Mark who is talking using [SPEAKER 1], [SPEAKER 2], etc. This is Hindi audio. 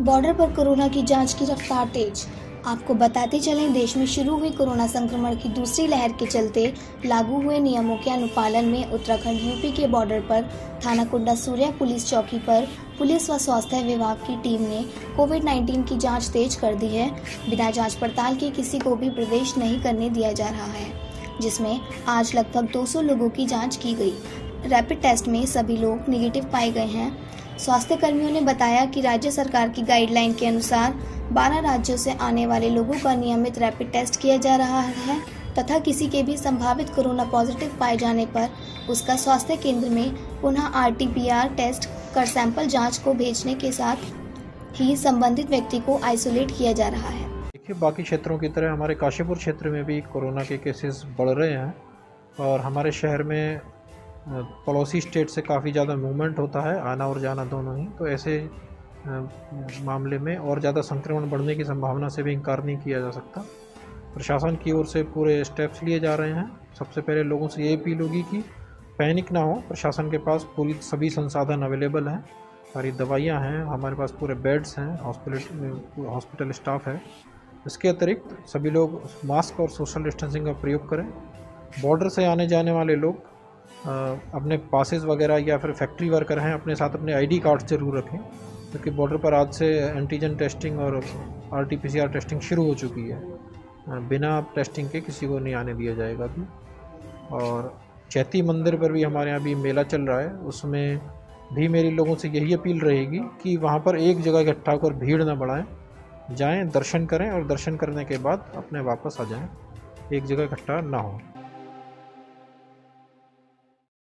[SPEAKER 1] बॉर्डर पर कोरोना की जाँच की रफ्तार तेज। आपको बताते चलें, देश में शुरू हुई कोरोना संक्रमण की दूसरी लहर के चलते लागू हुए नियमों के अनुपालन में उत्तराखंड यूपी के बॉर्डर पर थाना कुंडा सूर्या पुलिस चौकी पर पुलिस व स्वास्थ्य विभाग की टीम ने कोविड 19 की जाँच तेज कर दी है। बिना जाँच पड़ताल के किसी को भी प्रवेश नहीं करने दिया जा रहा है, जिसमें आज लगभग 200 लोगों की जाँच की गई। रैपिड टेस्ट में सभी लोग निगेटिव पाए गए हैं। स्वास्थ्य कर्मियों ने बताया कि राज्य सरकार की गाइडलाइन के अनुसार 12 राज्यों से आने वाले लोगों का नियमित रैपिड टेस्ट किया जा रहा है, तथा किसी के भी संभावित कोरोना पॉजिटिव पाए जाने पर उसका स्वास्थ्य केंद्र में पुनः आरटीपीआर टेस्ट कर सैंपल जाँच को भेजने के साथ ही संबंधित व्यक्ति को आइसोलेट किया जा रहा है।
[SPEAKER 2] देखिए, बाकी क्षेत्रों की तरह हमारे काशीपुर क्षेत्र में भी कोरोना के केसेस बढ़ रहे हैं और हमारे शहर में पड़ोसी स्टेट से काफ़ी ज़्यादा मूवमेंट होता है, आना और जाना दोनों ही। तो ऐसे मामले में और ज़्यादा संक्रमण बढ़ने की संभावना से भी इनकार नहीं किया जा सकता। प्रशासन की ओर से पूरे स्टेप्स लिए जा रहे हैं। सबसे पहले लोगों से ये अपील होगी कि पैनिक ना हो। प्रशासन के पास पूरी, सभी संसाधन अवेलेबल हैं। सारी दवाइयाँ हैं, हमारे पास पूरे बेड्स हैं हॉस्पिटल हॉस्पिटल स्टाफ है। इसके अतिरिक्त सभी लोग मास्क और सोशल डिस्टेंसिंग का प्रयोग करें। बॉर्डर से आने जाने वाले लोग अपने पासेस वगैरह या फिर फैक्ट्री वर्कर हैं, अपने साथ अपने आईडी कार्ड ज़रूर रखें, क्योंकि बॉर्डर पर आज से एंटीजन टेस्टिंग और R T P C R testing शुरू हो चुकी है। बिना टेस्टिंग के किसी को नहीं आने दिया जाएगा अभी। और चैती मंदिर पर भी हमारे यहाँ भी मेला चल रहा है, उसमें भी मेरी लोगों से यही अपील रहेगी कि वहाँ पर एक जगह इकट्ठा होकर भीड़ ना बढ़ाएँ, जाएँ, दर्शन करें और दर्शन करने के बाद अपने वापस आ जाएँ, एक जगह इकट्ठा ना हो।